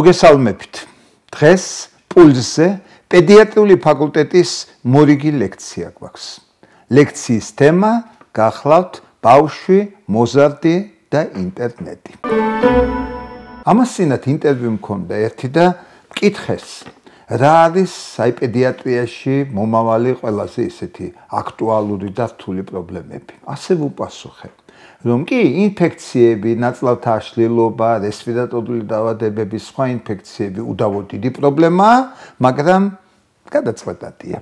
მოგესალმებით. დღეს პულსზე პედიატრიული ფაკულტეტის მორიგი ლექცია გვაქვს. ლექციის თემა გახლავთ ბავშვი, მოზარდი და ინტერნეტი. ამასინათ ინტერვიუ მქონდა ერთი და მკითხეს რა არის საი პედიატრიაში მომავალი ყველაზე ისეთი აქტუალური და რთული პრობლემები. ასე ვუპასუხებ. რომ კი ინფექციები, ნაწლავთა აშლილობა, რესპირატორული დაავადებები, სხვა ინფექციები უდავო დიდი პრობლემაა, მაგრამ გადაწყვეტადია.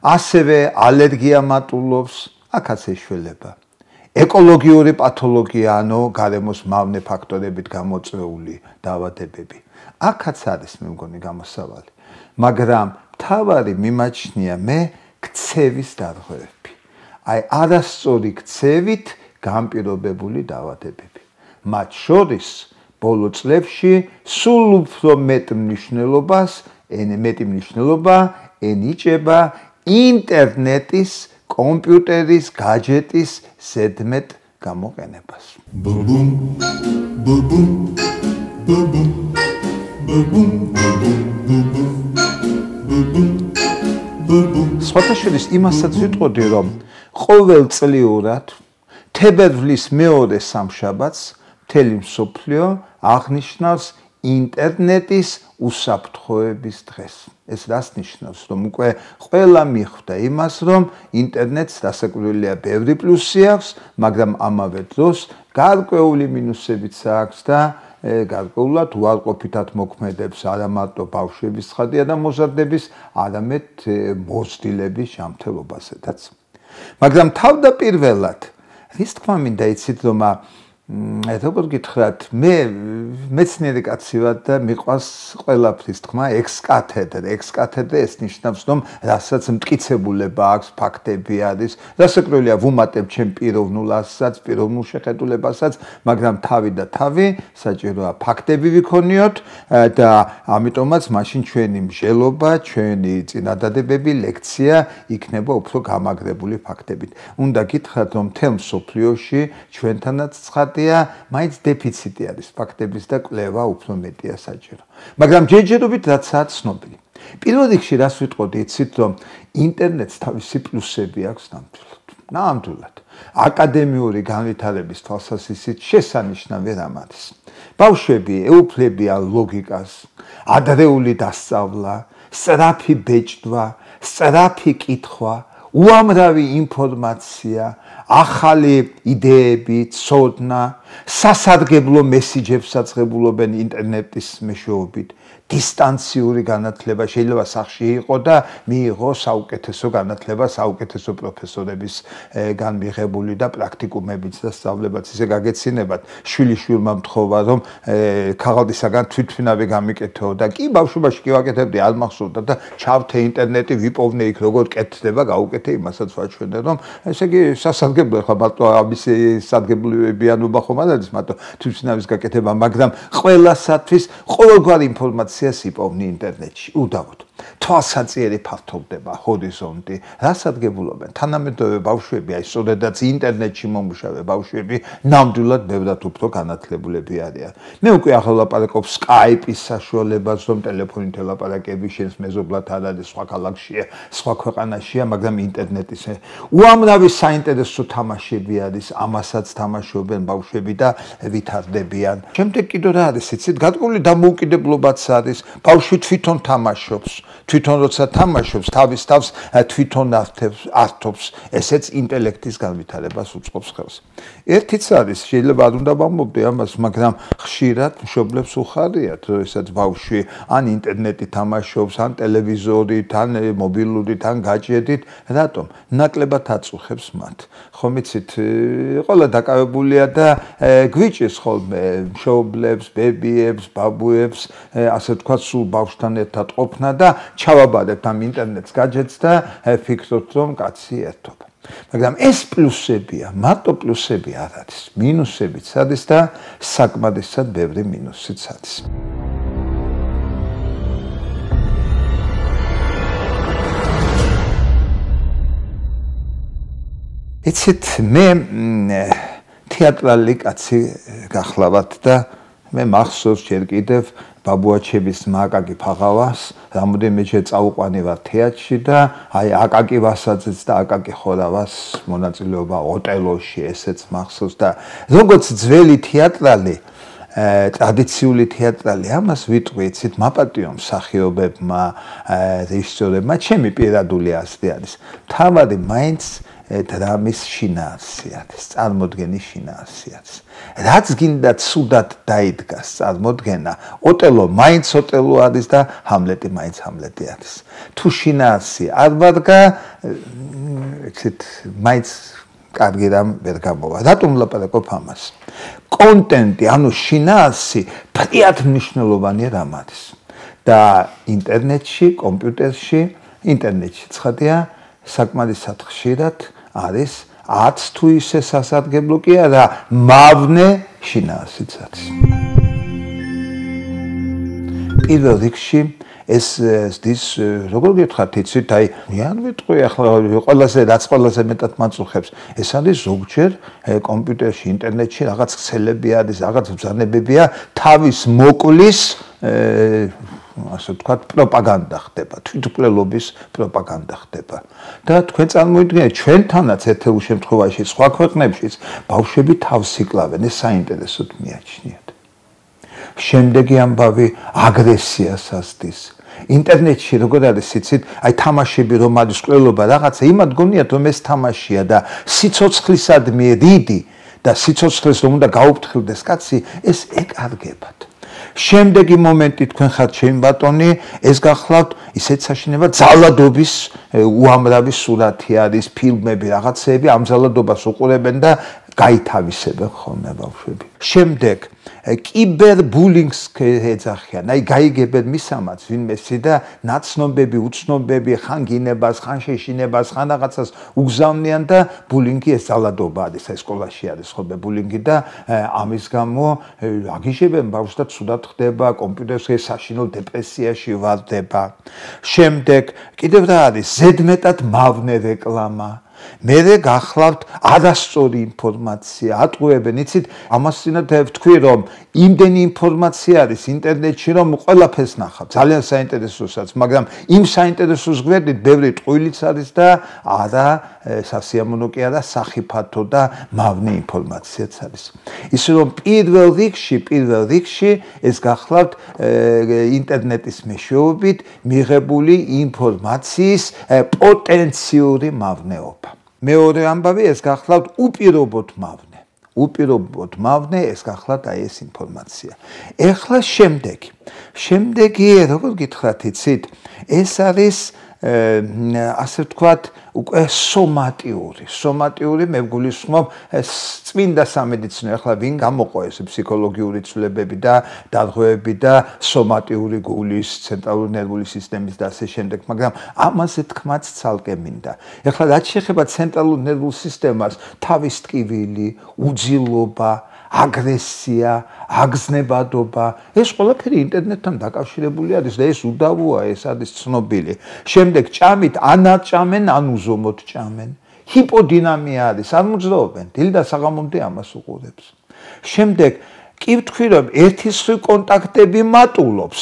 ასევე ალერგია მატულობს, აქაც ეშველება. ეკოლოგიური პათოლოგია, ანუ გარემოს მავნე ფაქტორებით გამოწვეული დაავადებები. აქაც არის მე მგონი გამოსავალი. მაგრამ თავარი მიმაჩნია მე ქცევის დარღვევები. აი არასწორი ქცევით განპირობებული დაავადებები. მათ შორის ბოლო წლებში სულ უფრო მეტ მნიშვნელობას, ენ მეტი მნიშვნელობა ენიჭება ინტერნეტის, კომპიუტერის, გაჯეტის ზედმეტ გამოყენებას. ბუბუმ ბუბუმ ბუბუმ ბუბუმ ბუბუმ ბუბუმ სხვათაშორის იმასაც ვიტყოდი რომ ყოველწლიურად თებერვლის მეორე სამშაბათს მთელი მსოფლიო აღნიშნავს ინტერნეტის უსაფრთხოების დღეს. ეს რას ნიშნავს, რომ უკვე ყველა მიხვდა იმას, რომ ინტერნეტს დასაკვირველია ბევრი პლუსი აქვს, მაგრამ ამავე დროს გარკვეული მინუსებიც აქვს და გარკვეულად უარყოფითად მოქმედებს არა მარტო ბავშვების ცხადია და მოზარდების, არამედ მოზრდილების ჯანმრთელობასაც. მაგრამ თავდაპირველად რის თქმა მინდა იცით რომ როგორ გითხრათ, მე მეცნიერი კაცი ვარ და მიყვას ყველაფრის თქმა, ექსკათედრ, ექსკათედრ ეს ნიშნავს, რომ რასაც მტკიცებულება აქვს, ფაქტები არის, დასაკვირველია ვუმატებ ჩემ პიროვნულასაც, პიროვნულ შეხედულებასაც, მაგრამ თავი და თავი საჭიროა ფაქტები ვიქონიოთ და ამიტომაც მაშინ ჩვენი მსჯელობა, ჩვენი წინადადებები, ლექცია იქნება უფრო გამაგრებული ფაქტებით. უნდა გითხრათ, რომ თემ სოფლიოში ჩვენთანაც ცხადი ფაქტია, მაინც დეფიციტი არის ფაქტების და კვლევა უფრო მეტია საჭირო. მაგრამ ჯერჯერობით რაცაა ცნობილი. პირველ რიგში რას ვიტყოდი, იცით რომ ინტერნეტს თავისი პლუსები აქვს ნამდვილად. ნამდვილად. აკადემიური განვითარების თვალსაზრისით შესანიშნავი რამ არის. ბავშვები ეუფლებიან ლოგიკას, ადრეული დასწავლა, სწრაფი ბეჭდვა, სწრაფი კითხვა, უამრავი ინფორმაცია, ახალი იდეები, ცოდნა, სასარგებლო მესიჯებს აწყებულობენ ინტერნეტის მეშვეობით. დისტანციური განათლება შეიძლება სახში იყო და მიიღო საუკეთესო განათლება საუკეთესო პროფესორებისგან მიღებული და პრაქტიკუმებიც და სწავლებაც ისე გაგეცინებათ შვილიშვილმა მთხოვა რომ ქაღალდისაგან თვითფინავე გამიკეთო და კი ბავშვობაში კი ვაკეთებდი არ მახსოვდა და ჩავთე ინტერნეტი ვიპოვნე იქ როგორ კეთდება გაუკეთე იმასაც ვაჩვენე რომ ესე იგი სასარგებლო ხა მარტო ამისი სარგებლოები ანობა ხომ არ არის მარტო თვითფინავის გაკეთება მაგრამ ყველასათვის ინფორმაცია ინფორმაციას იპოვნი ინტერნეტში. უდავოდ თვალსაჩინო ფართოვდება ჰორიზონტი რასადგებულობენ? თანამედროვე ბავშვები აი სწორედაც ინტერნეტში მომუშავე ბავშვები ნამდვილად ბევრად უფრო განათლებულები არიან. მე უკვე ახლა ლაპარაკობ Skype-ის საშუალებას რომ ტელეფონით ელაპარაკები შენს მეზობლად არ არის სხვა ქალაქშია სხვა ქვეყანაშია მაგრამ ინტერნეტის უამრავი საინტერესო თამაშები არის ამასაც თამაშობენ ბავშვები და ვითარდებიან. შემდეგ კიდე რა არის? იცით? გადაკვირვული დამოუკიდებლობაც არის ბავშვი თვითონ თამაშობს თვითონ როცა თამაშობს თავის თავს თვითონ ართებს ართობს ესეც ინტელექტის განვითარებას უწყობს ხელს. ერთიც არის შეიძლება არ უნდა ვამბობდე ამას მაგრამ ხშირად მშობლებს უხარიათ როდესაც ბავშვი ან ინტერნეტი თამაშობს ან ტელევიზორით ან მობილურით ან გაჯეტით რატომ? ნაკლებად აწუხებს მათ. ხომ იცით ყველა დაკავებულია და გვიჭის ხოლმე მშობლებს ბებიებს ბაბუებს ასე თქვა სულ ბავშვთან ერთად ყოფნა და ჩავაბარებთ ამ ინტერნეტს გაჯეტს და ფიქრობთ რომ კაცი ერთობა. მაგრამ ეს პლუსებია, მარტო პლუსები არ არის. მინუსებიც არის და საკმადისად ბევრი მინუსიც არის. ეცეთ მე თეატრალი კაცი გახლავთ და მე მახსოვს ჯერ კიდევ ბაბუაჩების მაკაკი ფაღავას რამოდენმეჯერ წაუყვანი ვარ თეატრში და აი აკაკი ვასაძეც და აკაკი ხორავას მონაწილეობა ოტელოში ესეც მახსოვს და როგორც ძველი თეატრალი ტრადიციული თეატრალი ამას ვიტყვი იცით მაპატიო მსახიობებმა რეჟისორებმა ჩემი პირადული ასლი არის თავადი მაინც დრამის შინაარსი არის წარმოდგენის შინაარსი არის რაც გინდა ცუდად დაიდგას წარმოდგენა ოტელო მაინც ოტელო არის და ჰამლეტი მაინც ჰამლეტი არის. თუ შინაარსი არ ვადგა ეცეთ მაინც კარგი რამ ვერ გამოვა. რატომ ლაპარაკობ ამას? კონტენტი, ანუ შინაარსი ფრიად მნიშვნელოვანი რამ არის. და ინტერნეტში, კომპიუტერში, ინტერნეტში ცხადია, საკმარისად ხშირად არის 10 თუ ისე სასარგებლო კი არა, მავნე შინაარსიც არის. პირველ რიგში ეს ის როგორ გითხართ იცით აი მე არ ვიტყვი ახლა ყველაზე რაც ყველაზე მეტად მაწუხებს ეს არის ზოგჯერ კომპიუტერში ინტერნეტში რაღაც ქსელები არის რაღაც ბრძანებებია თავის მოკლის ასე ვთქვათ პროპაგანდა ხდება თვითმკვლელობის პროპაგანდა ხდება. და თქვენ წარმოიდგინეთ ჩვენთანაც ერთ-ერთ შემთხვევაში სხვა ქვეყნებშიც ბავშვები თავს იკლავენ ეს საინტერესოდ მიაჩნიათ. შემდეგი ამბავი აგრესიას ასდის ინტერნეტში როგორ არის იცით აი თამაშები რომ არის ყოლობა რაღაცა იმად გონიათ რომ ეს თამაშია და სიცოცხლისადმი რიდი და სიცოცხლეს რომ უნდა გაუფრთხილდეს კაცი ეს ეკარგებათ შემდეგი მომენტი თქვენ ხართ ჩემ ბატონი ეს გახლავთ ისეთ საშინება ძალადობის უამრავი სურათი არის ფილმები რაღაცეები ამ ძალადობას უყურებენ და გაითავისებენ ხოლმე ბავშვები შემდეგ კიბერბულინგს ეძახიან. აი გაიგებენ მისამაც ვინმესი და ნაცნობები, უცნობები ხან გინებას, ხან შეშინებას, ხან რაღაცას უგზავნიან და ბულინგი ეს ძალადობა არის, აი სკოლაში არის ხოლმე ბულინგი და ამის გამო აგიშებენ ბავშვს და ცუდად ხდება, კომპიუტერში საშინელ დეპრესიაში ვარდება. შემდეგ კიდევ რა არის? ზედმეტად მავნე რეკლამა. მე გახლავთ ადასწორი ინფორმაცია. ატყუებენ. იცით ამას წინათ ვთქვი რომ იმდენი ინფორმაცია არის ინტერნეტში რომ ყველაფერს ნახავ ძალიან საინტერესოსაც მაგრამ იმ საინტერესოს გვერდით ბევრი ტყუილიც არის და არა სასიამოვნო კი არა სახიფათო და მავნე ინფორმაციაც არის. ისე რომ პირველ რიგში პირველ რიგში ეს გახლავთ ინტერნეტის მეშვეობით მიღებული ინფორმაციის პოტენციური მავნეობა მეორე ამბავი ეს გახლავთ უპირობოდ მავნე. უპირობოდ მავნე ეს გახლავთ აი ეს ინფორმაცია. ეხლა შემდეგი. შემდეგი როგორ გითხრათ იცით? ეს არის ასე ვთქვათ, უკვე სომატიური, სომატიური მე გულისხმობ წმინდა სამედიცინო ახლა ვინ გამოყო ეს ფსიქოლოგიური ცვლილებები და დარღვევები და სომატიური გულის, ცენტრალური ნერვული სისტემის და ასე შემდეგ, მაგრამ ამაზე თქმაც ცალკე მინდა. ახლა რაც შეეხება ცენტრალურ ნერვულ სისტემას, თავის ტკივილი, უძილობა, აგრესია, აგზნებადობა, ეს ყველაფერი ინტერნეტთან დაკავშირებული არის და ეს უდავოა, ეს არის ცნობილი. შემდეგ ჭამით ანაჭამენ, ანუ ზომოთ ჭამენ. ჰიპოდინამია არის, არ მოძრაობენ. დილ და საღამომდე ამას უყურებს. შემდეგ კი ვთქვი რომ ერთის ხრი კონტაქტები მატულობს.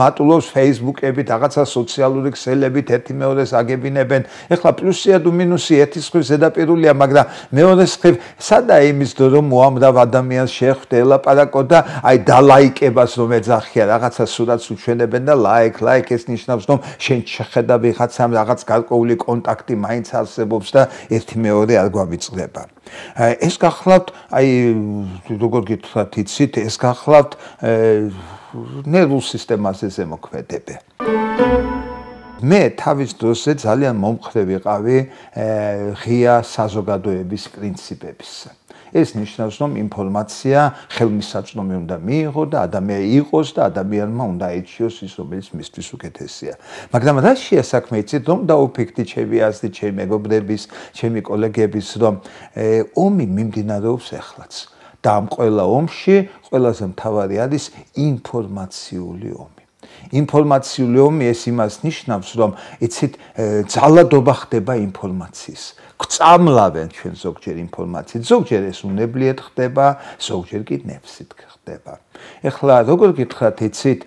მატულობს Facebook-ებით რაღაცა სოციალური ქსელებით ერთი მეორეს აგებინებენ. ეხლა პლუსია თუ მინუსი ერთის ხრი ზედაპირულია მაგრამ მეორე ხრი სადა იმის დრო რომ მოამრავ ადამიანს შეხვდე ელაპარაკო და აი დალაიკებას რომ ეძახია რაღაცა სურათს უჩვენებენ და ლაიქ ლაიქ ეს ნიშნავს რომ შენ შეხედა ვიღაცამ რაღაც გარკვეული კონტაქტი მაინც არსებობს და ერთი მეორე არ გვაბიწყდება ეს გახლავთ აი როგორ გითხრათ იცით ეს გახლავთ ნერვულ სისტემაზე ზემოქმედება მე თავის დროზე ძალიან მომხრე ვიყავი ღია საზოგადოების პრინციპებისა ეს ნიშნავს, რომ ინფორმაცია ხელმისაწვდომი უნდა მიიღო და ადამიანი იყოს და ადამიანმა უნდა ეჩიოს ის, რომელიც მისთვის უკეთესია. მაგრამ რა შეასაქმე იცით, რომ დაუფიქდი ჩემი აზრი, ჩემი მეგობრების, ჩემი კოლეგების, რომ ომი მიმდინარეობს ახლაც. და ამ ყველა ომში ყველაზე მთავარი არის ინფორმაციული ომი. ინფორმაციული ომი ეს იმას ნიშნავს, რომ იცით, ძალადობა ხდება ინფორმაციის. გწამლავენ ჩვენ ზოგჯერ ინფორმაციით, ზოგჯერ ეს უნებლიეთ ხდება, ზოგჯერ კი ნებსით ხდება. ეხლა როგორ გითხრათ, იცით,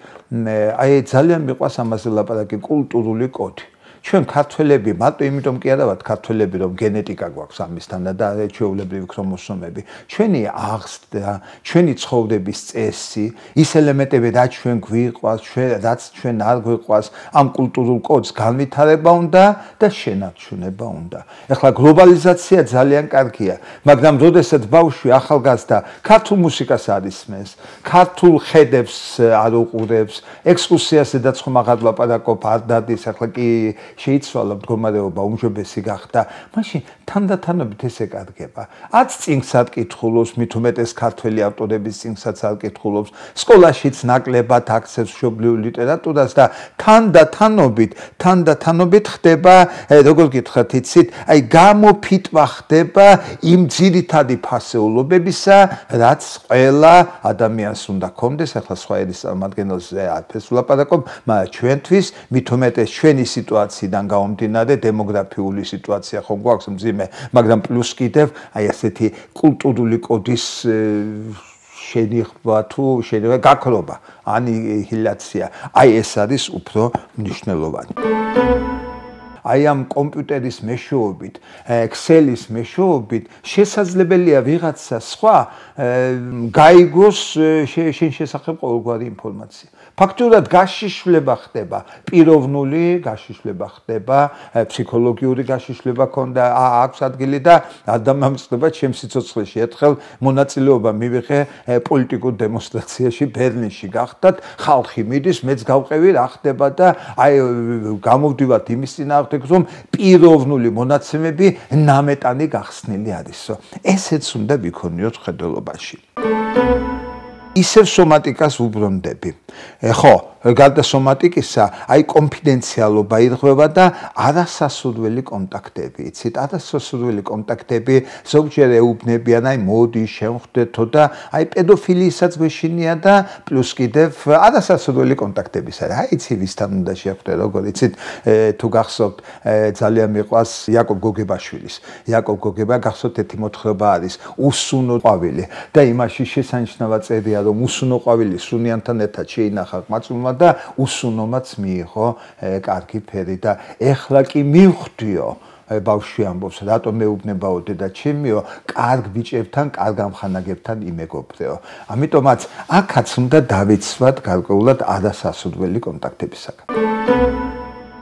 აი ძალიან მიყვას ამაზე ლაპარაკი კულტურული კოდი. ჩვენ ქართველები მარტო იმიტომ კი არა ვართ ქართველები რომ გენეტიკა გვაქვს ამისთან და ჩვეულებრივი ქრომოსომები ჩვენი აღზრდა ჩვენი ცხოვრების წესი ის ელემენტები რაც ჩვენ გვიყვას ჩვენ რაც ჩვენ არ გვიყვას ამ კულტურულ კოდს განვითარება უნდა და შენარჩუნება უნდა. ეხლა გლობალიზაცია ძალიან კარგია მაგრამ როდესაც ბავშვი ახალგაზრდა ქართულ მუსიკას არისმენს ქართულ ხედებს არ უყურებს ექსკურსიაზე და სხვა მაგარ ლაპარაკობ არ დადის ახლა კი შეიცვალა მდგომარეობა უმჯობესი გახდა. მაშინ თანდათანობით ესე კარგება. აც წინგსად კითხულობს მით უმეტეს ქართველი ავტორების წინგსაც არ კითხულობს სკოლაშიც ნაკლებად აქცევს შობლიურ ლიტერატურას და თანდათანობით თანდათანობით ხდება როგორ გითხრათ იცით აი გამოფიტვა ხდება იმ ძირითადი ფასეულობებისა რაც ყველა ადამიანს უნდა კონდეს ახლა სხვა ერის წარმომადგენელზე არაფერს ვლაპარაკობ მაგრამ ჩვენთვის მით უმეტეს ჩვენი სიტუაცია სიტუაციიდან გამომდინარე დემოგრაფიული სიტუაცია ხომ გვაქვს მძიმე, მაგრამ პლუს კიდევ აი ასეთი კულტურული კოდის შეնიხვა თუ შეიძლება გაქრობა, ანიჰილაცია. აი ეს არის უფრო მნიშვნელოვანი. აი ამ კომპიუტერის მეშვეობით, Excel-ის მეშვეობით შესაძლებელია ვიღაცა სხვა გაიგოს შენ შესახებ ყოველგვარი ინფორმაცია. ფაქტურად გაშიშვლება ხდება, პიროვნული გაშიშვლება ხდება, ფსიქოლოგიური გაშიშვლება ქონდა აქვს ადგილი და ადამიანმა ჩემს სიცოცხლეში ერთხელ მონაწილეობა მივიღე პოლიტიკურ დემონსტრაციაში ბერლინში გახდათ, ხალხი მიდის, მეც გავყევი რა ხდება და აი გამოვდივართ იმის წინააღმდეგ, რომ პიროვნული მონაცემები ნამეტანი გახსნილი არისო. ესეც უნდა ვიქონიოთ ხედელობაში. ისევ სომატიკას უბრუნდები. ხო, გარდა სომატიკისა, აი კონფიდენციალობა ირღვევა და არასასურველი კონტაქტები. იცით, არასასურველი კონტაქტები ზოგჯერ ეუბნებიან, აი მოდი შევხვდეთო და აი პედოფილისაც გვეშინია და პლუს კიდევ არასასურველი კონტაქტებისა. აი იცი ვისთან უნდა შევხვდე, როგორ იცით, თუ გახსოვთ, ძალიან მიყვას იაკობ გოგებაშვილის. იაკობ გოგება გახსოვთ ერთი მოთხრობა არის, უსუნო ყვავილი და იმაში შესანიშნავად წერია, რომ უსუნო ყვავილი სუნიანთან ერთად შეინახა ყმაწვილმა და უსუნომაც მიიღო კარგი ფერი და ეხლა კი მივხვდიო ბავშვი ამბობს რატომ მეუბნებაო დედა ჩემიო კარგ ბიჭებთან კარგ ამხანაგებთან იმეგობრეო. ამიტომაც აქაც უნდა დავიცვათ გარკვეულად არასასურველი კონტაქტებისაგან.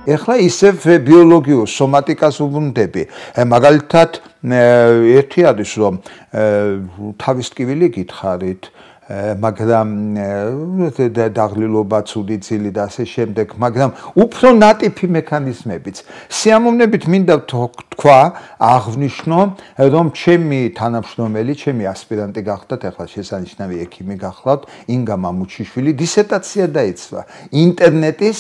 ეხლა ისევ ბიოლოგიურ სომატიკას უბრუნდები. მაგალითად ერთი არის რომ თავის ტკივილი გითხარით მაგრამ დაღლილობა, ცუდი ძილი და ასე შემდეგ, მაგრამ უფრო ნატიფი მექანიზმებიც. სიამოვნებით მინდა თქვა, აღნიშნო, რომ ჩემი თანამშრომელი, ჩემი ასპირანტი გახდათ, ახლა შესანიშნავი ექიმი გახლავთ, ინგა მამუჩიშვილი, დისერტაცია დაიცვა ინტერნეტის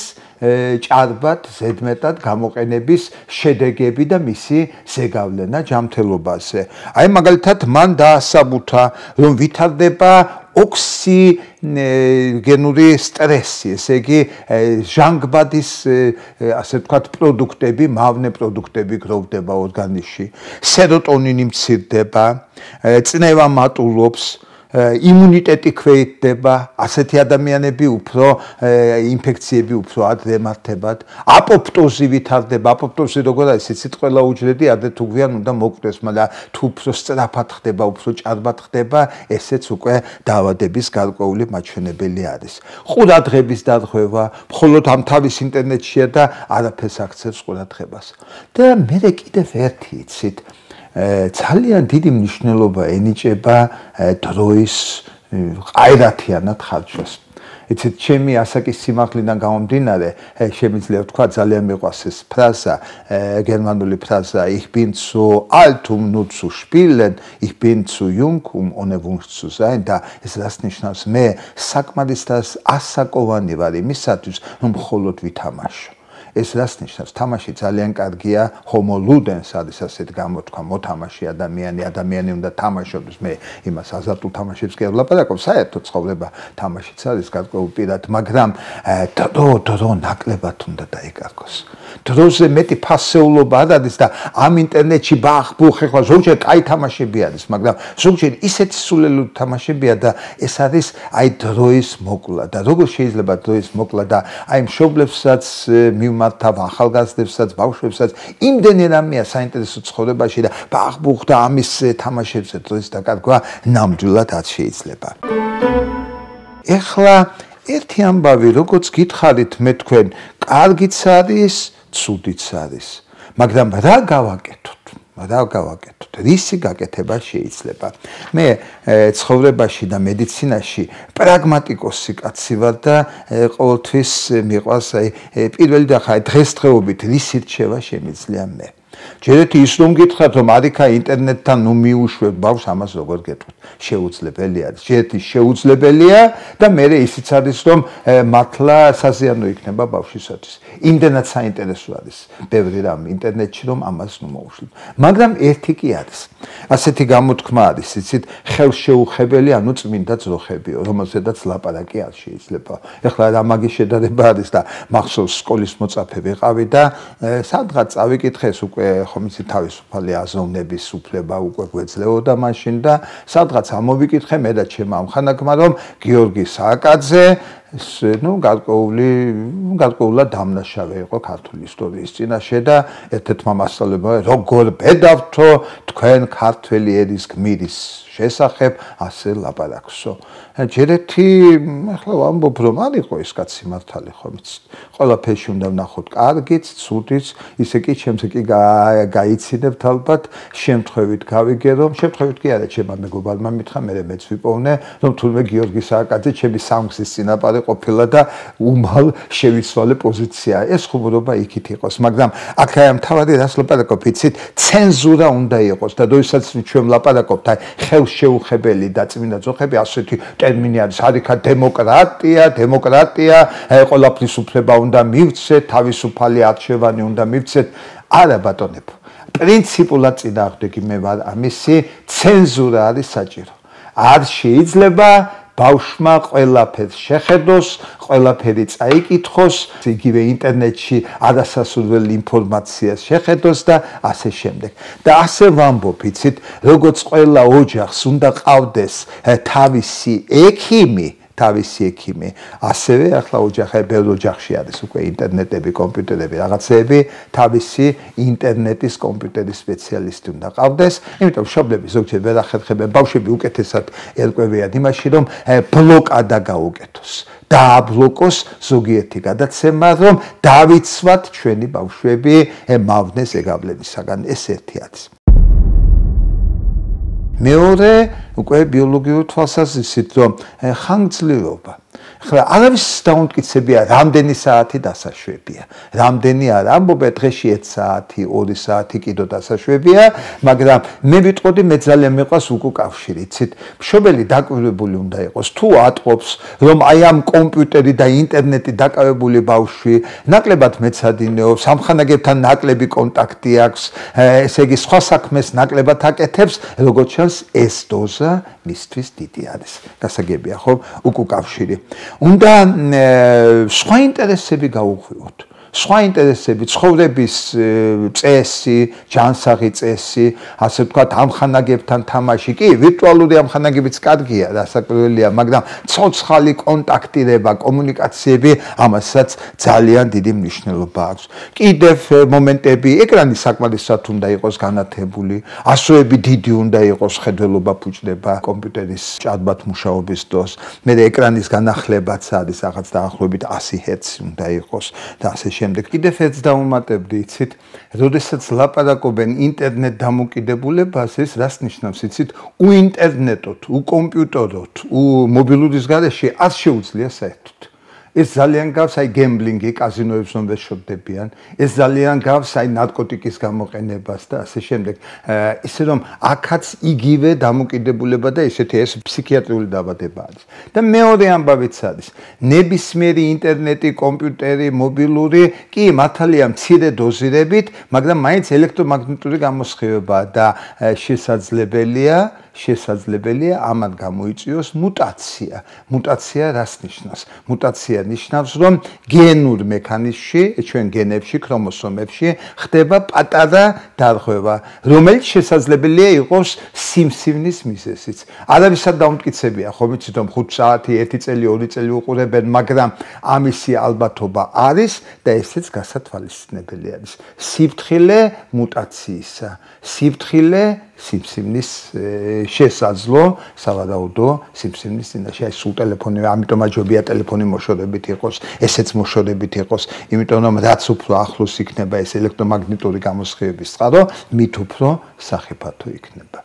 ჭარბად ზედმეტად გამოყენების შედეგები და მისი ზეგავლენა ჯანმრთელობაზე. აი მაგალითად მან დაასაბუთა, რომ ვითარდება ოქსიგენური სტრესი, ესე იგი ჟანგბადის ასე ვთქვათ პროდუქტები, მავნე პროდუქტები გროვდება ორგანიზმში. სეროტონინი მცირდება, წნევა მატულობს, იმუნიტეტი ქვეითდება, ასეთი ადამიანები უფრო ინფექციები უფრო ადრე მართებათ, აპოპტოზი ვითარდება, აპოპტოზი როგორ არის, იცით ყველა უჯრედი ადრე თუ გვიან უნდა მოკვდეს, მაგრამ თუ უფრო სწრაფად ხდება, უფრო ჭარბად ხდება, ესეც უკვე დაავადების გარკვეული მაჩვენებელი არის. ყურადღების დარღვევა, მხოლოდ ამ თავის ინტერნეტშია და არაფერს აქცევს ყურადღებას. და მე კიდევ ერთი იცით, ძალიან დიდი მნიშვნელობა ენიჭება დროის ყაირათიანად ხარჯვას. იცით, ჩემი ასაკის სიმაღლიდან გამომდინარე, შემიძლია ვთქვა ძალიან მიყვარს ეს ფრაზა, გერმანული ფრაზა, ich bin zu alt um nur zu spielen, ich bin zu jung um ohne Wunsch zu sein და ეს რას ნიშნავს? მე საკმარისად ასაკოვანი ვარ იმისათვის, რომ მხოლოდ ვითამაშო. ეს რას ნიშნავს? თამაში ძალიან კარგია homo ludens არის ასეთ გამოთქვა მოთამაში ადამიანი, ადამიანი უნდა თამაშობს, მე იმას აზარტულ თამაშებს კი ვლაპარაკობ, საერთო ცხოვრება თამაშიც არის გარკვეულწილად, მაგრამ დრო დრო ნაკლებად უნდა დაიკარგოს. დროზე მეტი ფასეულობა არ არის და ამ ინტერნეტში ბახბუხ ეხლა ზოგჯერ კაი თამაშები არის, მაგრამ ზოგჯერ ისეთი სულელური თამაშებია და ეს არის აი დროის მოკლა და როგორ შეიძლება დროის მოკლა და აი მშობლებსაც მივმა მიმართავ ახალგაზრდებსაც, ბავშვებსაც იმდენი რამეა საინტერესო ცხოვრებაში და ბახბუხ და ამის თამაშებზე დროის დაკარგვა ნამდვილად არ შეიძლება. ეხლა ერთი ამბავი, როგორც გითხარით მე თქვენ, კარგიც არის, ცუდიც არის. მაგრამ რა გავაკეთოთ? რა გავაკეთოთ? რისი გაკეთება შეიძლება? მე ცხოვრებაში და მედიცინაში პრაგმატიკოსი კაცი ვარ და ყოველთვის მიყვარს აი პირველი და ხა დღესდღეობით რისი რჩევა შემიძლია მე. ჯერეთი ის რომ გითხრათ რომ არიქა ინტერნეტთან ნუ მიუშვებ ბავშვს ამას როგორ გეტყვით? შეუძლებელი არის. ჯერეთი შეუძლებელია და მე ისიც არის რომ მართლა საზიანო იქნება ბავშვისათვის იმდენად საინტერესო არის. ბევრი რამ ინტერნეტში რომ ამას ნუ მოუშვებ მაგრამ ერთი კი არის. ასეთი გამოთქმა არის იცით? ხელშეუხებელი ანუ წმინდა ძროხებიო რომელზედაც ლაპარაკი არ შეიძლება. ეხლა რა მაგის შედარება არის და მახსოვს სკოლის მოწაფე ვიყავი და სადღაც წავიკითხეს უკვე ხომ იცი თავისუფალი აზოვნების უფლება უკვე გვეძლეოდა მაშინ და სადღაც ამოვიკითხე მე და ჩემ ამხანაგმა რომ გიორგი სააკაძე ნუ გარკვეული გარკვეულად დამნაშავე იყო ქართული ისტორიის წინაშე და ერთ-ერთმა მასწავლებელმა როგორ ბედავთო თქვენ ქართველი ერის გმირის შესახებ ასე ლაპარაკსო. ჯერეთი ახლა ვამბობ რომ არ იყო ეს კაცი მართალი ხომ იცით. ყველაფერში უნდა ვნახოთ კარგიც, ცუდიც, ისე კი ჩემზე კი გაიცინებთ ალბათ, შემთხვევით გავიგე რომ შემთხვევით კი არა, ჩემმა მეგობარმა მითხრა, მე მეც ვიპოვნე, რომ თულმე გიორგი სააკაძე ჩემი სამგზის წინაპარი ყოფილა და უმალ შევიცვალე პოზიცია. ეს ხუმრობა იქით იყოს, მაგრამ აქ აი ამ თავადი რას ლაპარაკობ, იცით, ცენზურა უნდა იყოს და როდესაც ჩვენ ლაპარაკობთ აი ხელშეუხებელი და წმინდა ძოხები ასეთი ტერმინი არის არიქა დემოკრატია, დემოკრატია, ყველაფრის უფლება უნდა მივცეთ, თავისუფალი არჩევანი უნდა მივცეთ. არა ბატონებო. პრინციპულად წინააღმდეგი მე ვარ ამისი ცენზურა არის საჭირო. არ შეიძლება ბავშვმა ყველაფერს შეხედოს, ყველაფერი წაიკითხოს, იგივე ინტერნეტში არასასურველი ინფორმაციას შეხედოს და ასე შემდეგ. და ასე ვამბობ, იცით, როგორც ყველა ოჯახს უნდა ყავდეს თავისი ექიმი, თავისი ექიმი. ასევე ახლა ოჯახები, ბევრ ოჯახში არის უკვე ინტერნეტები, კომპიუტერები, რაღაცეები, თავისი ინტერნეტის კომპიუტერის სპეციალისტი უნდა ყავდეს. იმიტომ შობლები ზოგჯერ ვერ ახერხებენ ბავშვები უკეთესად ერკვევიან იმაში, რომ ბლოკადა გაუკეთოს. დააბლოკოს ზოგიერთი გადაცემა, რომ დავიცვათ ჩვენი ბავშვები მავნეს ეგაბლებისაგან. ეს ერთი არის. მეორე უკვე ბიოლოგიური თვალსაზრისით რომ ხანგრძლივობა ხლა არავის დაუნტკიცებია რამდენი საათი დასაშვებია. რამდენი არა ამბობენ დღეში 1 საათი 2 საათი კიდო დასაშვებია მაგრამ მე ვიტყოდი მე ძალიან მეყვას უკუკავშირი იცით მშობელი დაკვირვებული უნდა იყოს თუ ატყობს რომ აი ამ კომპიუტერი და ინტერნეტი დაკავებული ბავშვი ნაკლებად მეცადინეობს სამხანაგებთან ნაკლები კონტაქტი აქვს ესე იგი სხვა საქმეს ნაკლებად აკეთებს როგორც ჩანს ეს დოზა მისთვის დიდი არის. გასაგებია ხო უკუკავშირი უნდა სხვა ინტერესები გაუღვიოთ სხვა ინტერესები, ცხოვრების წესი, ჯანსაღი წესი, ასე ვთქვათ, ამხანაგებთან თამაში, კი, ვირტუალური ამხანაგებიც კარგია, დასაკვირველია, მაგრამ ცოცხალი კონტაქტირება, კომუნიკაციები ამასაც ძალიან დიდი მნიშვნელობა აქვს. კიდევ მომენტები, ეკრანი საკმარისად უნდა იყოს განათებული, ასოები დიდი უნდა იყოს, ხედველობა ფუჭდება კომპიუტერის ჭადბათ მუშაობის დროს. მე ეკრანის განახლებაც არის რაღაც დაახლოებით 100 Hz უნდა იყოს და ასე შემდეგ. შემდეგ კიდევ ერთ დაუმატებდი, იცით, როდესაც ლაპარაკობენ ინტერნეტ დამოკიდებულებას, ეს რას ნიშნავს, იცით? უინტერნეტოთ, უკომპიუტეროთ, უმობილურის გარეშე არ შეუძლია საერთოდ. ეს ძალიან გავს აი გემბლინგი, კაზინოებს რომ ვეშორდებიან. ეს ძალიან გავს აი ნარკოტიკის გამოყენებას და ასე შემდეგ. ისე რომ აქაც იგივე დამოკიდებულება და ესეთი ეს ფსიქიატრიული დაბადება არის. და მეორე ამბავიც არის, ნებისმიერი ინტერნეტი, კომპიუტერი, მობილური, კი მართალია მცირე დოზირებით, მაგრამ მაინც ელექტრომაგნიტური გამოსხივება და შესაძლებელია შესაძლებელია ამან გამოიწვიოს მუტაცია. მუტაცია რას ნიშნავს? მუტაცია ნიშნავს, რომ გენურ მექანიზმში, ჩვენ გენებში, ქრომოსომებში ხდება პატარა დარღვევა, რომელიც შესაძლებელია იყოს სიმსივნის მიზეზიც. არავისად დაუმტკიცებია, ხო ვიცით, რომ 5 საათი, 1 წელი, 2 წელი უყურებენ, მაგრამ ამისი ალბათობა არის და ესეც გასათვალისწინებელი არის. სიფთხილე მუტაციისა, სიფთხილე სიმსივნის შესაძლო სავარაუდო სიმსივნის წინაშე. აი სულ ტელეფონი ამიტომ აჯობია ტელეფონი მოშორებით იყოს ესეც მოშორებით იყოს. იმიტომ რომ რაც უფრო ახლოს იქნება ეს ელექტრომაგნიტური გამოსხივების წყარო მით უფრო სახიფათო იქნება